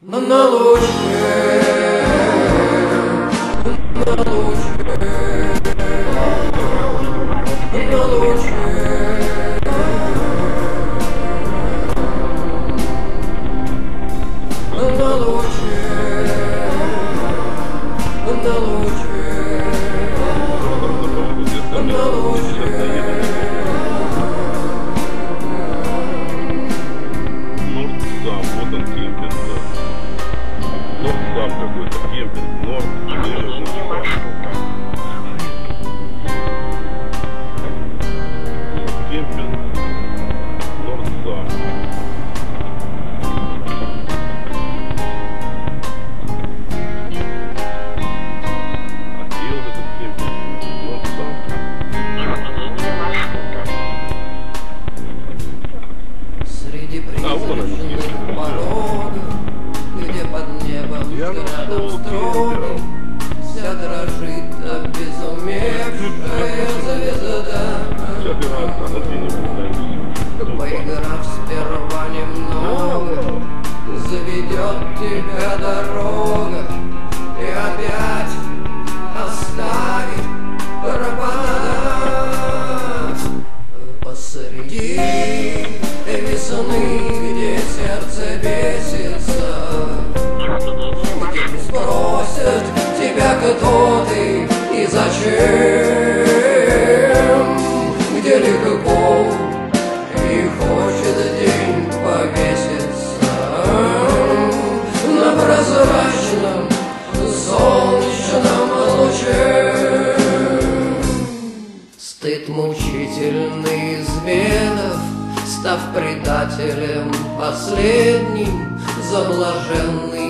На луче, на луче, на луче. На луче, на луче, на луче. Какой-то кемпинг, Норд. Изменение маршрута. Я нашел Вся дрожит обезумевшая звезда. Поиграв сперва немного, заведет тебя дорога и опять оставит пропадать посреди весны, где сердце бесится. И хочет день повеситься на прозрачном солнечном. Стыд мучительный изменов, Став предателем последним, За блаженными